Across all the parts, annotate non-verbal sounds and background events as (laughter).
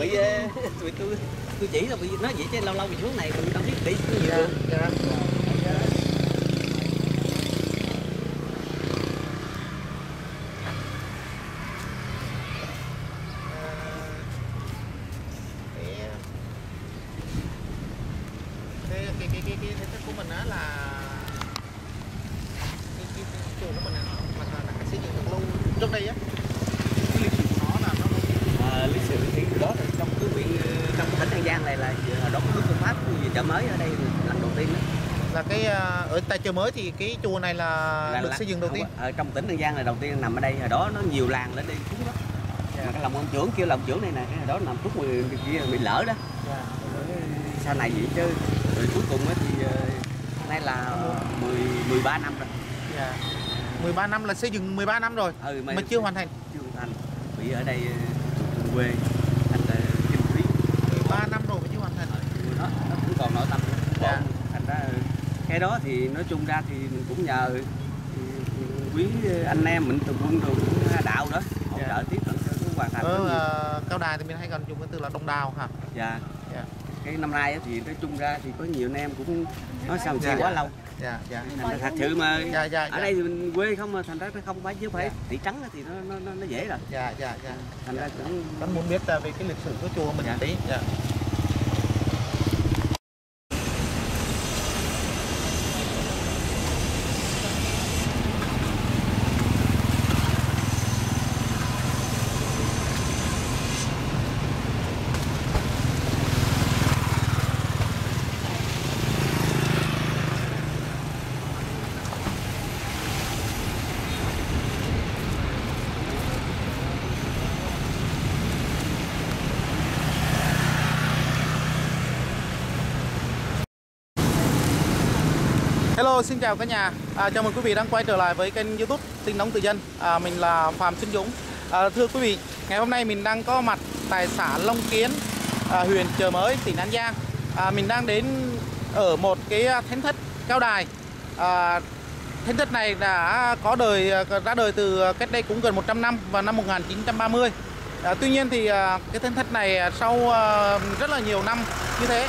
bị ờ, bị tôi tôi chỉ là bị nó vậy chứ lâu lâu bị xuống này tôi đâu biết đi nhiều dạ, dạ. cái cái cái cái cái thể tích của mình á là cái cái, cái chùa của mình là là, là, là xây dựng được lâu trước đây á cái lịch sử của nó là nó À, lịch sử thì đó là trong cái huyện ờ, trong cái tỉnh An Giang này là hồi đó có nước phương pháp gì chợ mới ở đây lần đầu tiên đó là cái à, ở tại chợ mới thì cái chùa này là, Là- được là- xây dựng đầu tiên? ở trong tỉnh An Giang là đầu tiên nằm ở đây hồi đó nó nhiều làng lên đây xuống đó. Mà cái lòng ông trưởng kêu lòng trưởng này nè cái đó nằm chút người kia bị lỡ đó. Dạ. Rồi sau này vậy chứ rồi cuối cùng thì ờ, nay là 10 13 năm rồi. Dạ. 13 năm là xây dựng 13 năm rồi ừ, mà chưa hoàn thành. chưa hoàn thành. Bị ở đây ờ, quê thành ờ, kinh phí 13 năm rồi mà chưa hoàn thành Ừ, nó, nó cũng còn nội tâm Dạ. Còn thành ra ừ, cái đó thì nói chung ra thì mình cũng nhờ quý anh em mình tụi quân cũng đạo đó hỗ Dạ. trợ tiếp cận cho hoàn thành ở à, cao đài thì mình hay còn dùng cái từ là đông đào hả dạ Dạ. cái năm nay á thì nói chung ra thì có nhiều anh em cũng nói sao Dạ, gì quá dạ. lâu dạ dạ thật sự mà dạ dạ ở dạ. đây thì mình quê không mà thành ra nó không phải chứ phải Dạ. thị trắng á thì nó nó nó, dễ rồi dạ dạ dạ thành ra cũng muốn biết à, về cái lịch sử của chùa mình Dạ. tí dạ. Hello, xin chào cả nhà. À, chào mừng quý vị đang quay trở lại với kênh YouTube Tin nóng từ dân. À, mình là Phạm Xuân Dũng. À, thưa quý vị, ngày hôm nay mình đang có mặt tại xã Long Kiến, à, huyện Chợ Mới, tỉnh An Giang. À, mình đang đến ở một cái à, thánh thất cao đài. À, thánh thất này đã có đời à, ra đời từ cách đây cũng gần 100 năm vào năm 1930. À, tuy nhiên thì à, cái thánh thất này à, sau à, rất là nhiều năm như thế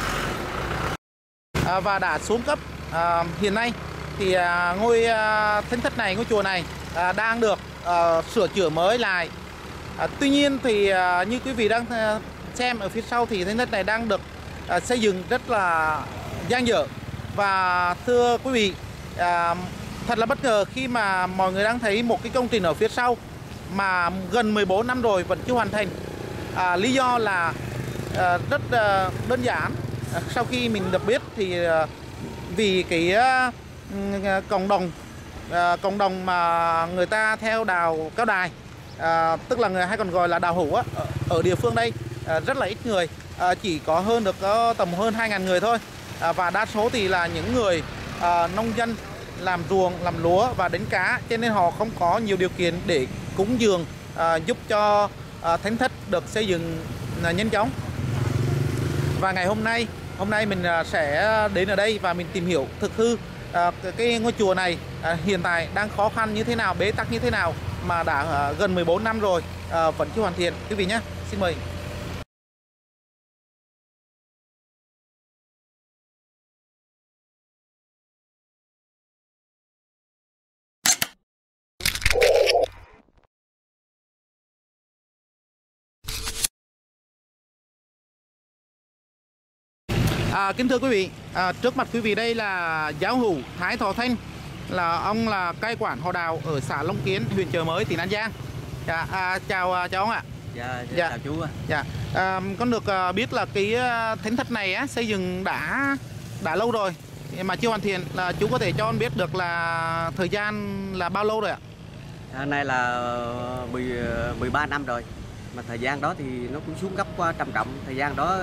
à, và đã xuống cấp à, hiện nay thì à, ngôi à, thánh thất này ngôi chùa này à, đang được à, sửa chữa mới lại. À, tuy nhiên thì à, như quý vị đang à, xem ở phía sau thì thánh thất này đang được à, xây dựng rất là dang dở. Và thưa quý vị à, thật là bất ngờ khi mà mọi người đang thấy một cái công trình ở phía sau mà gần 14 năm rồi vẫn chưa hoàn thành. À, lý do là à, rất à, đơn giản. À, sau khi mình được biết thì à, vì cái ờ, cộng đồng ờ, cộng đồng mà người ta theo đào cao đài à, tức là người hay còn gọi là đào hủ á ở, ở địa phương đây à, rất là ít người à, chỉ có hơn được có tầm hơn 2.000 người thôi. À, và đa số thì là những người à, nông dân làm ruộng làm lúa và đánh cá cho nên họ không có nhiều điều kiện để cúng dường à, giúp cho à, thánh thất được xây dựng à, nhanh chóng. Và ngày hôm nay hôm nay mình à, sẽ đến ở đây và mình tìm hiểu thực hư à, cái- ngôi chùa này à, hiện tại đang khó khăn như thế nào, bế tắc như thế nào mà đã gần 14 năm rồi vẫn chưa hoàn thiện. Quý vị nhé xin mời. À, kính thưa quý vị, à, trước mặt quý vị đây là giáo hữu Thái Thọ Thanh là ông là cai quản họ đào ở xã Long Kiến, huyện Chợ Mới, tỉnh An Giang. Dạ, à, chào à, chào ông ạ. dạ, Dạ. chào chú ạ. Dạ, à, con được à, biết là cái à, thánh thất này á, xây dựng đã đã lâu rồi mà chưa hoàn thiện là chú có thể cho con biết được là thời gian là bao lâu rồi ạ? Hôm nay là 10, 13 năm rồi mà thời gian đó thì nó cũng xuống cấp quá trầm trọng thời gian đó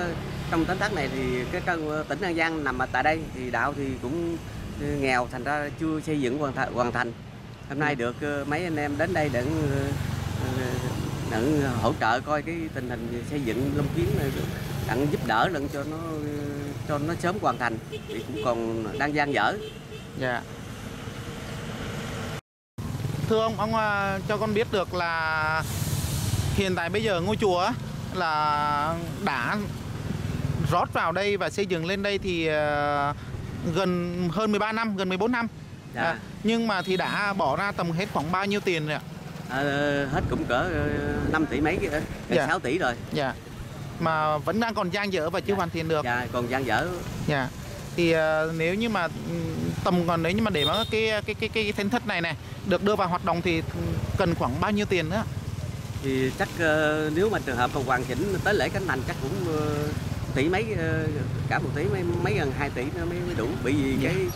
trong tấn thất này thì cái căn tỉnh An Giang nằm ở tại đây thì đạo thì cũng nghèo thành ra chưa xây dựng hoàn thành, hoàn thành. Hôm nay được ờ, mấy anh em đến đây để ờ, để hỗ trợ coi cái tình hình xây dựng Long Kiến đặng giúp đỡ lẫn cho nó cho nó sớm hoàn thành. Thì cũng còn đang gian dở. Dạ. Thưa ông, ông cho con biết được là hiện tại bây giờ ngôi chùa là đã rót vào đây và xây dựng lên đây thì ờ, gần hơn 13 năm, gần 14 năm. Dạ. À, nhưng mà thì đã bỏ ra tầm hết khoảng bao nhiêu tiền rồi ạ? Ờ, hết cũng cỡ ờ, 5 tỷ mấy kìa, Dạ. 6 tỷ rồi. Dạ. Mà vẫn đang còn dang dở và chưa Dạ. hoàn thiện được. Dạ, còn dang dở Dạ. Thì ờ, nếu như mà ừm, tầm còn nếu như mà để mà cái cái cái cái thánh thất này này được đưa vào hoạt động thì cần khoảng bao nhiêu tiền nữa? thì chắc ờ, nếu mà trường hợp mà hoàn chỉnh tới lễ khánh thành chắc cũng ờ, tỷ mấy ờ, cả một tỷ mấy, mấy gần 2 tỷ nó mới, mới đủ bởi vì Dạ. cái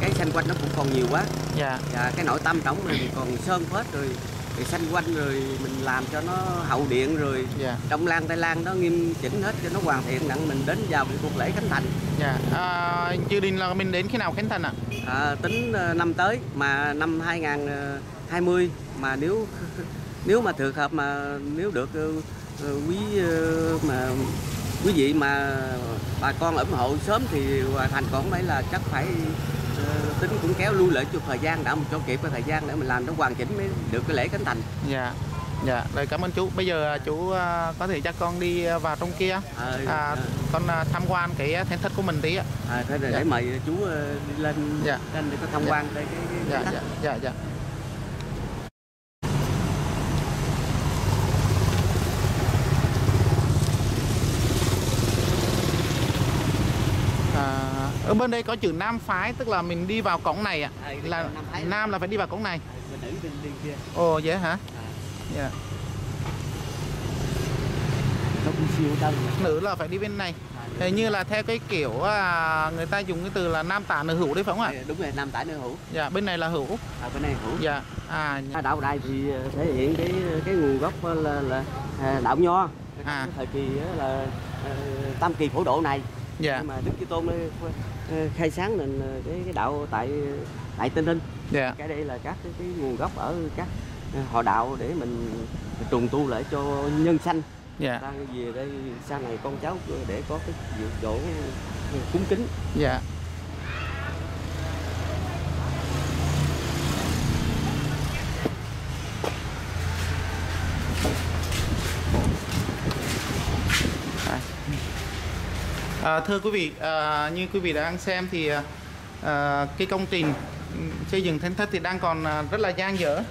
cái xanh quanh nó cũng còn nhiều quá Dạ. và cái nội tâm trống này thì còn sơn phết rồi rồi xanh quanh rồi mình làm cho nó hậu điện rồi Dạ. trong lan tây lan nó nghiêm chỉnh hết cho nó hoàn thiện đặng mình đến vào cái cuộc lễ khánh thành Dạ. À, dự định là mình đến khi nào khánh thành ạ? à, tính ờ, năm tới mà năm 2020 mà nếu (laughs) nếu mà trường hợp mà nếu được ờ, ờ, quý ờ, mà quý vị mà bà con ủng hộ sớm thì hoàn thành còn mấy là chắc phải ờ, tính cũng kéo lui lại chút thời gian đã một cho kịp cái thời gian để mình làm nó hoàn chỉnh mới được cái lễ khánh thành Dạ. Dạ, rồi cảm ơn chú. Bây giờ chú à, có thể cho con đi à, vào trong kia. à, À, con à, tham quan cái thánh thất của mình tí ạ. à, thế để, dạ. để mời chú ờ, đi lên Dạ. lên để có tham Dạ. quan đây cái, cái, Dạ, cái dạ, dạ, dạ. Ở bên đây có chữ Nam phái tức là mình đi vào cổng này ạ. À, Là Nam. Nam là phải đi vào cổng này. bên nữ bên bên kia Ồ vậy hả? à, Dạ. siêu tân Nữ là phải đi bên này. Hình như là theo cái kiểu à, người ta dùng cái từ là nam tả nữ hữu đấy phải không ạ? đúng rồi nam tải nữ hữu Dạ, bên này là hữu. à, bên này hữu Dạ. À, À, đạo đài thì ờ, thể hiện cái cái nguồn gốc là, là à, đạo nho À. thời kỳ là tam kỳ phổ độ này dạ, Nhưng mà đức chúa tôn ờ, khai sáng nên ờ, cái cái đạo tại tại tinh linh dạ, cái đây là các cái, cái nguồn gốc ở các ờ, họ đạo để mình trùng tu lại cho nhân sanh. Dạ, ta về đây sau này con cháu để có cái chỗ cúng kính. Dạ. À, thưa quý vị, à, như quý vị đang xem thì à, cái công trình xây dựng thánh thất thì đang còn rất là dang dở.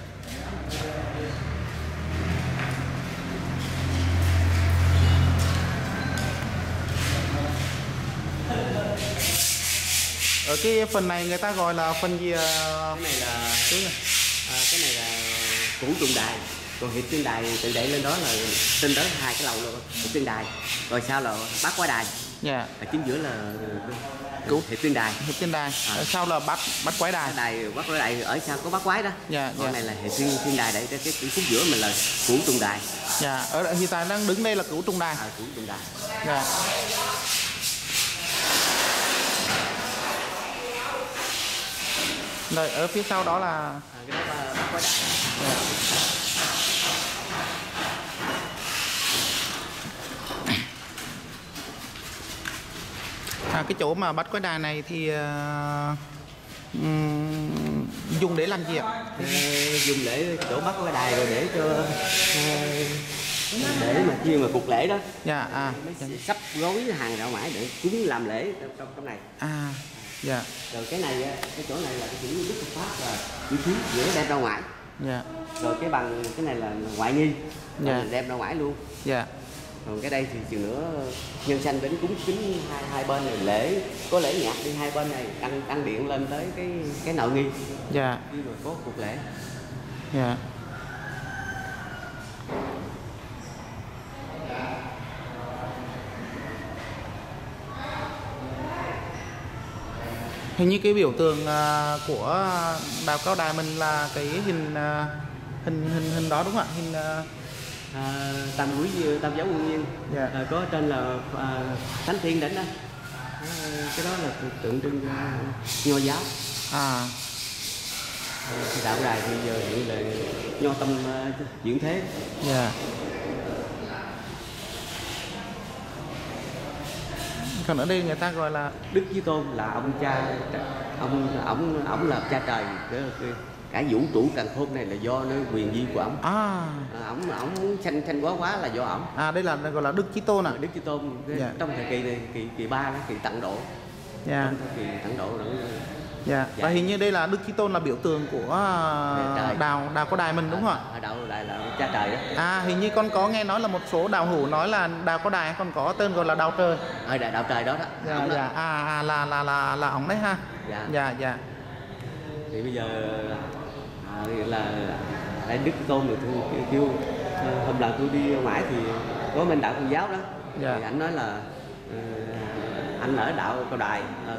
Ở cái phần này người ta gọi là phần gì? à, cái này là à, cái này là củ trùng đài còn hiệp tiên đài từ đẩy lên đó là trên tới hai cái lầu luôn tiên đài rồi sau là bát quái đài Dạ, ở chính giữa là Củ. hiệp tiên đài hiệp tiên đài. À. Sau là bắt bắt quái đài. đài bát quái đài ở sau có bát quái đó Dạ, còn dạ. này là hiệp tiên tiên đài đấy cái cái khúc giữa mình là củ trùng đài Dạ, ở hiện tại đang đứng đây là cửu trung đài. à, củ trùng đài Dạ. Rồi ở phía sau đó là à, cái đó là bát quái đài à, cái chỗ mà bắt quái đài này thì ừm, dùng để làm gì ạ? Ờ, dùng để chỗ bắt quái đài rồi để cho ờ, để mà chuyên mà cuộc lễ đó. Dạ, à, mới sắp gói hàng rau mãi để cúng làm lễ trong trong, này. À, dạ, rồi cái này cái chỗ này là cái chữ đức Phật pháp là chữ khí dễ đem ra ngoài. Dạ, rồi cái bằng cái này là ngoại nghi. Dạ. đem ra ngoài luôn. Dạ, còn cái đây thì chừng nữa nhân sanh đến cúng kính hai hai bên này lễ có lễ nhạc đi hai bên này đăng đăng điện lên tới cái cái nội nghi dạ, khi mà có cuộc lễ dạ. Hình như cái biểu tượng à, của đào cao đài mình là cái hình à, hình hình hình đó đúng không ạ? Hình à, tam quý tam giáo quân nhiên Dạ. à, có trên là à, thánh thiên đỉnh đó à, cái đó là tượng trưng nho giáo. À. À, thì đạo đài thì giờ hiện là nho tâm à, chuyển thế. Dạ. Còn ở đây người ta gọi là đức chí tôn là ông cha ông ổng ổng là cha trời. Cái, cái, cả vũ trụ càng khôn này là do nó quyền di của ổng. À. À, ổng ổng muốn sanh sanh quá quá là do ổng. À đây là gọi là đức chí tôn à? Đức chúa tôn cái- Dạ. trong thời kỳ này kỳ kỳ ba đó kỳ tận độ. Dạ. Trong thời kỳ tận độ đó dạ. Dạ. và hình như đây là đức chí tôn là biểu tượng của à, Trời. đào đào có đài mình đúng không ạ? Đâu lại là cha trời đó. À hình như con có nghe nói là một số đạo hữu nói là đào có đài còn có tên gọi là đào trời. Ở đại đạo trời đó đó. Dạ đó. dạ. À, à là là là là ổng đấy ha. Dạ. dạ dạ. Thì bây giờ à, là đại đức tôn rồi tôi kêu, kêu. Ờ, hôm lần tôi đi mãi thì có bên đạo công giáo đó. Dạ. thì anh nói là ờ, anh ở đạo cao đài. Ờ,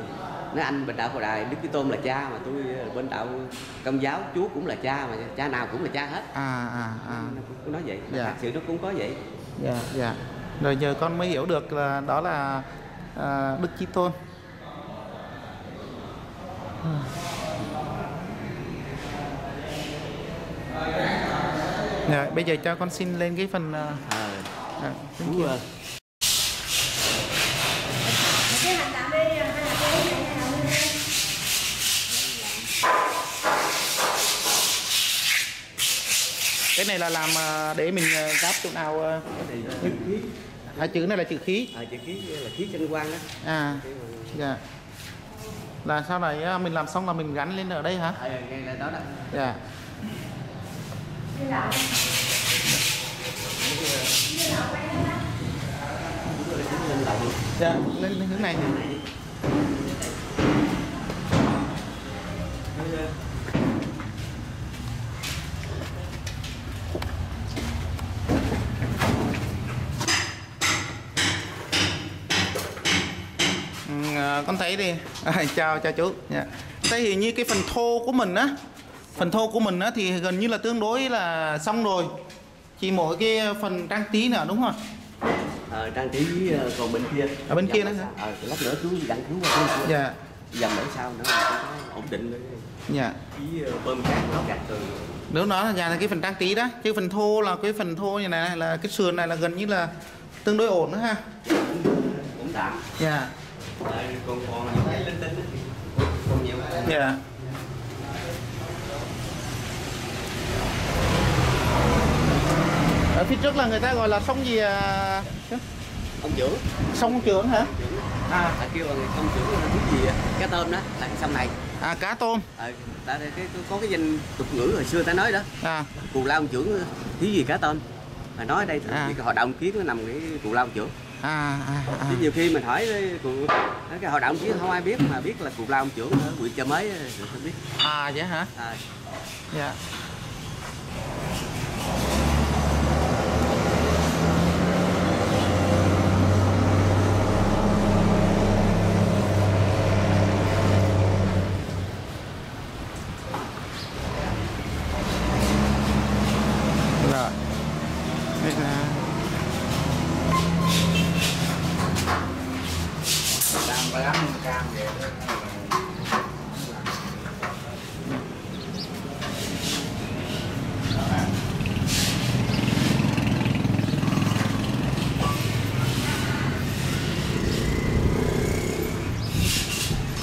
nói anh bên đạo cao đài đức tôn là cha mà tôi bên đạo công giáo chúa cũng là cha mà cha nào cũng là cha hết. À à à. Nó nói vậy. Dạ. thật sự nó cũng có vậy. Dạ dạ. Rồi giờ con mới hiểu được là đó là à, đức chí tôn Dạ, bây giờ cho con xin lên cái phần à, à, à, ờ, cái này là làm à, để mình à, gáp chỗ nào à, cái này là chữ khí à, chữ này là chữ khí à, chữ khí là khí chân quan đó à dạ. Là sau này à, mình làm xong là mình gắn lên ở đây hả? À, ngay là đó đó. Dạ cái đạo lên lầu dạ lên, lên hướng này Ừ, à, con thấy đi. À, chào chào chú. Dạ. thấy hình như cái phần thô của mình á phần thô của mình á thì gần như là tương đối là xong rồi. Chỉ mỗi cái phần trang trí nữa đúng không? Ờ, trang trí ờ, còn bên kia. Ở bên kia nữa hả? ờ, lát nữa chú dặn chú qua bên kia. Dạ. Dầm ở sau nữa ổn định rồi dạ. Chỉ ờ, bơm cát nó gạch rồi nếu nó là là cái phần trang trí đó. Chứ phần thô là cái phần thô như này, là cái sườn này là gần như là tương đối ổn nữa ha. Cũng tạm. Dạ. Ờ, còn còn những cái linh tinh thì còn nhiều. Dạ ở phía trước là người ta gọi là sông gì à? Ông trưởng sông trưởng hả? Trưởng à ta kêu là ông trưởng là cái gì cá tôm đó là cái sông này. À cá tôm. Ờ, ta cái, cái có cái danh tục ngữ hồi xưa ta nói đó. À. Cù lao ông trưởng cái gì cá tôm? Mà nói ở đây À. thì cái họ động kiến nó nằm cái cù lao ông trưởng à à, à. chứ nhiều khi mình hỏi cái cụ cái họ động kiến không ai biết mà biết là cù lao ông trưởng ở huyện chợ mới thì không biết. À vậy hả? À, dạ rồi đây là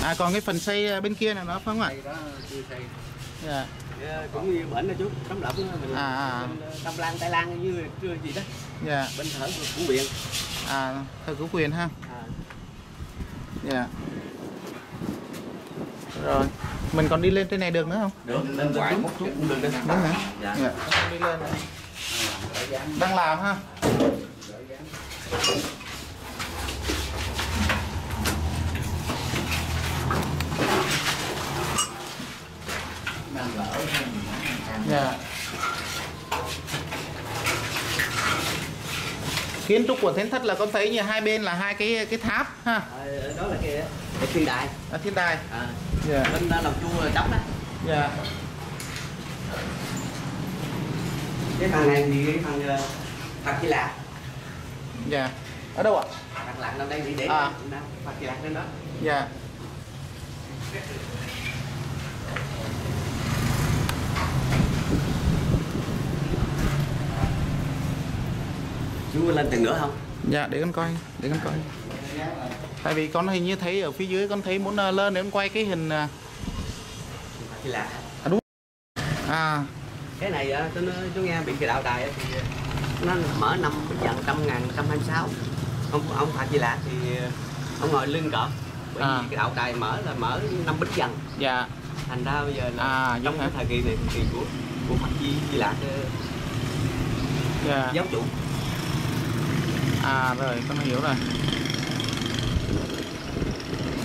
à còn cái phần xây bên kia này nó phải không ạ? Dạ. Dạ, cũng như bệnh đó chú tấm đó, mình À, à. bên ờ, Tâm Lan Tây Lan như chưa gì đó. Dạ. Bên thở của huyện à thờ cứu quyền ha. À, dạ rồi. Mình còn đi lên trên này được nữa không? Được lên quải một chút cũng được đó. Đúng hả Dạ. dạ. đi lên đang làm ha. Dạ. Kiến trúc của thánh thất là con thấy như hai bên là hai cái cái tháp ha? Ờ, đó là cái cái thiên đại ở thiên đài. À, dạ. Bên lòng chua là trống đó dạ. Cái phần này thì cái phần ờ, Phật Di Lạc. Dạ. Ở đâu ạ? Phật Lạc nằm đây thì để À. Phật Di Lạc lên đó. Dạ. Chú lên từng nữa không? Dạ để con coi để con coi tại vì con hình như thấy ở phía dưới con thấy muốn ờ, lên để con quay cái hình ờ, à, đúng. À. Cái này á, tôi nói chú nghe bị cái đạo đài thì nó mở năm dần trăm ngàn trăm hai mươi sáu. Ông ông phạm gì lạ thì ông ngồi lưng cọp bởi À. vì cái đạo đài mở là mở năm bích dần dạ. Thành ra bây giờ là À, trong cái thời kỳ này thì của của Phật Di Di Lạc ờ, dạ. giáo chủ. À rồi con hiểu rồi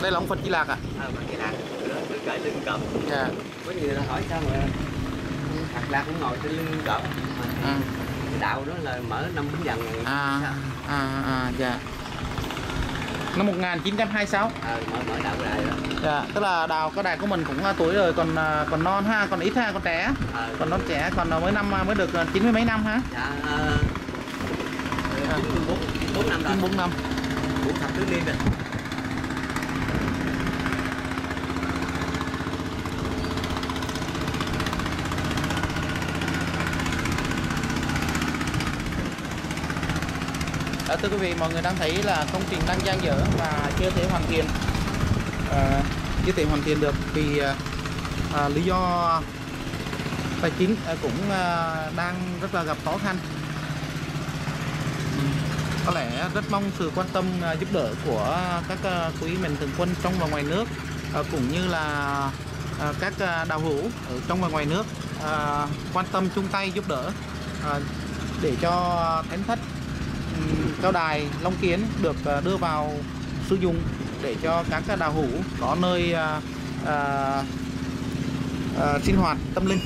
đây là ông Phật Di Lạc à? À, Phật Di Lạc. Tôi cởi lưng cọp dạ. Có người hỏi sao mà Phật Lạc cũng ngồi trên lưng cọp mà à. cái đạo đó là mở năm bích dần à à, à dạ. Năm 1926 à, mở mở đạo đài đó. Dạ tức là đào cái đài của mình cũng à, tuổi rồi còn à, còn non ha còn ít ha còn trẻ. À, còn non trẻ còn mới năm mới được chín mươi mấy năm ha dạ uh, bốn bốn năm rồi. Chín bốn năm. Bốn thập tứ niên rồi À, thưa quý vị, mọi người đang thấy là công trình đang dang dở và chưa thể hoàn thiện, à, chưa thể hoàn thiện được vì à, lý do tài chính à, cũng à, đang rất là gặp khó khăn. Có lẽ rất mong sự quan tâm à, giúp đỡ của các à, quý mệnh thường quân trong và ngoài nước à, cũng như là à, các à, đào hữu ở trong và ngoài nước à, quan tâm chung tay giúp đỡ à, để cho thánh thất cao đài Long Kiến được à, đưa vào sử dụng để cho các à, đạo hữu có nơi à, à, à, sinh hoạt tâm linh.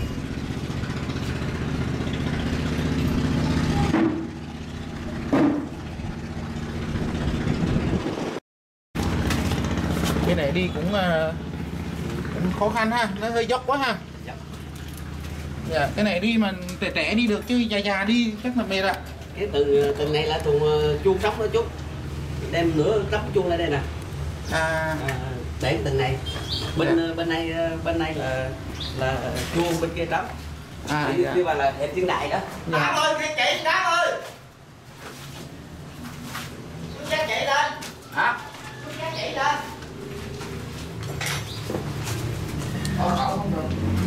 Cái này đi cũng à, cũng khó khăn ha, nó hơi dốc quá ha. Dốc. Dạ, cái này đi mà trẻ trẻ đi được chứ già già đi chắc là mệt ạ. Cái từ từ này là thùng ờ, chuông sóc đó chút đem nửa tắp chuông lên đây nè À, à, để từng này bên Dạ. ờ, bên này ờ, bên này là là chuông bên kia trống à, dạ. vào là hệ thiên đại đó Dạ. Đám ơi cái chạy đám ơi Chúng ta chạy lên Hả? Chúng ta chạy lên Ờ, không được.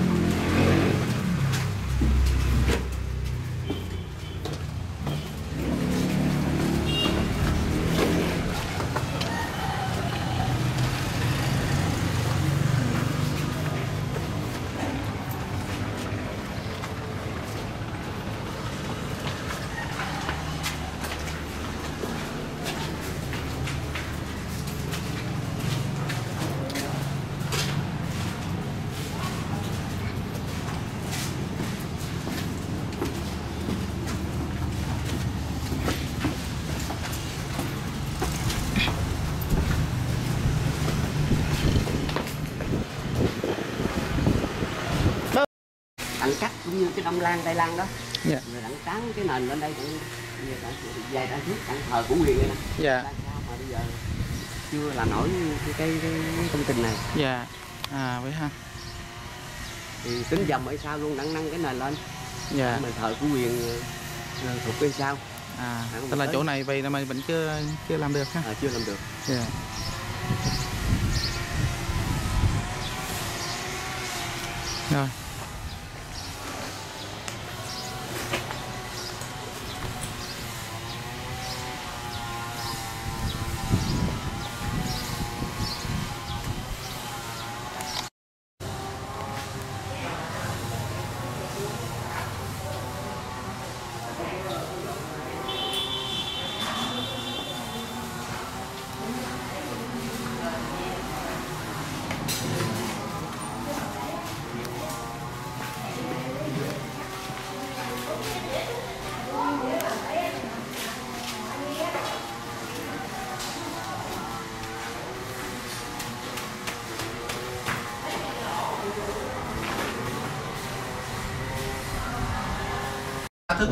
Đặng cắt cũng như cái đông lan tây lan đó Dạ. rồi đặng trắng cái nền lên đây cũng dài đặng trước đặng thờ của quyền đây nè Dạ. Sao mà bây giờ chưa làm nổi cái cái, cái, cái công trình này Dạ. À vậy ha. thì tính dầm ở sau luôn đặng nâng cái nền lên Dạ. mình thờ của quyền ờ, thuộc bên sau À, tức là tới. chỗ này vậy mà vẫn chưa chưa làm được ha. à, chưa làm được Dạ. Rồi.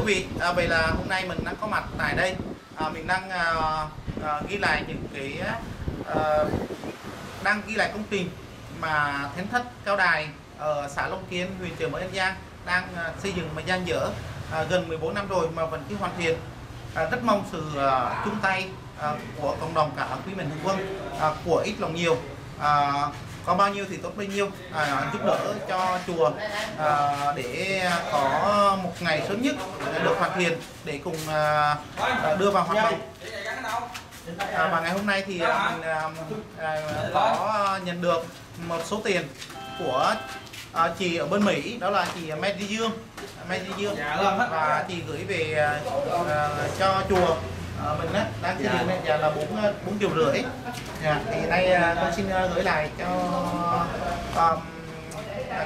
Vị, à, vậy là hôm nay mình đang có mặt tại đây. À, mình đang à, à, ghi lại những cái à, đang ghi lại công trình mà thánh thất cao đài ở xã Long Kiến, huyện Trợ Mới An Giang đang à, xây dựng mà gian dở à, gần 14 năm rồi mà vẫn chưa hoàn thiện. À, rất mong sự à, chung tay à, của cộng đồng cả quý mình thường quân, à, của ít lòng nhiều. À, có bao nhiêu thì tốt bấy nhiêu à, giúp đỡ cho chùa à, để có một ngày sớm nhất được hoàn thiện để cùng à, à, đưa vào hoạt động. À, và ngày hôm nay thì à, mình có nhận được một số tiền của à, chị ở bên Mỹ đó là chị Medi Dương. Medi Dương. Và chị gửi về à, cho chùa à, mình á đang xây dựng này là bốn bốn triệu rưỡi. Dạ, thì nay à, con xin gửi lại cho um,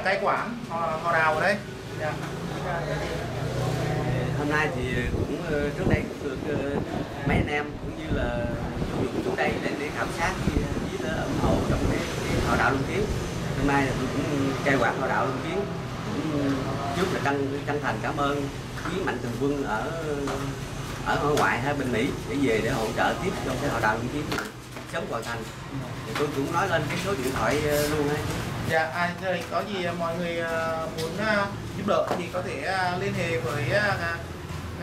cái quản họ, họ đào ở đây. Dạ hôm nay thì ờ, cũng ờ, trước đây cũng được ờ, mấy anh em cũng như là dùng chủ đây để, để khảo sát với ủng hộ trong cái, cái họ đạo luân kiến hôm nay tôi cũng cai quản họ đạo luân kiến cũng trước là chân chân thành cảm ơn quý mạnh thường quân ở ở ở ngoại hay bên mỹ để về để hỗ trợ tiếp cho cái họ đạo luân kiến sớm hoàn thành thì tôi cũng nói lên cái số điện thoại luôn ấy. Dạ, à, ai rồi có gì mọi người muốn giúp đỡ thì có thể liên hệ với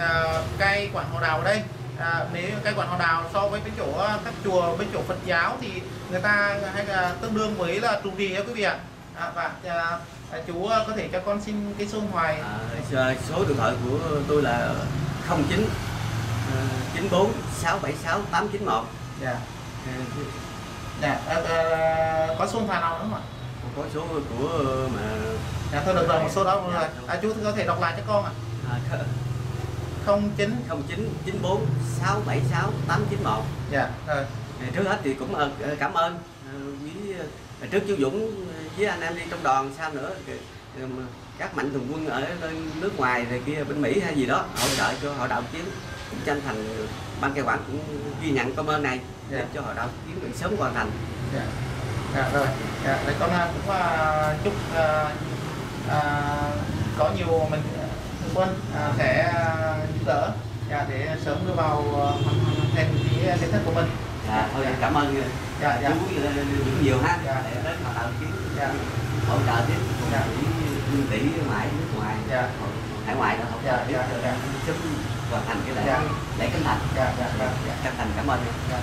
À, cây quản họ đào ở đây. À, nếu cây quản họ đào so với cái chỗ à, các chùa bên chỗ Phật giáo thì người ta hay là tương đương với là trụ trì đó quý vị ạ. À, và à, à chú có thể cho con xin cái số hoài à, số điện thoại của tôi là 09 94 676 891 dạ. Dạ à, à, có số điện thoại nào nữa không ạ? Có số của mà dạ thôi được rồi một số đó dạ, à, chú có thể đọc lại cho con ạ. À. à, 09 09 94 676 891 dạ rồi trước hết thì cũng ờ, ờ, cảm ơn ờ, với trước chú Dũng với anh em đi trong đoàn sao nữa các mạnh thường quân ở nước ngoài này kia bên Mỹ hay gì đó hỗ trợ cho họ đạo chiến cũng chân thành ban cai quản cũng ghi nhận công ơn này dạ. để cho họ đạo chiến được sớm hoàn thành dạ yeah. yeah, rồi dạ yeah. con cũng chúc uh, uh, có nhiều mình quân à, sẽ giúp đỡ dạ, để sớm đưa vào à, thành cái kiến thức của mình. Dạ, thôi cảm ơn dạ dạ. Ờ, Dũng nhiều ha. Dạ. để đến họ đạo chiến dạ. hỗ trợ tiếp Dạ. tỷ tỷ ngoại nước ngoài. Dạ. hải ngoại đó hỗ Dạ, trợ tiếp dạ, cho dạ. sớm hoàn thành cái lễ Dạ. lễ khánh thành. Dạ dạ dạ dạ. Chân thành cảm ơn dạ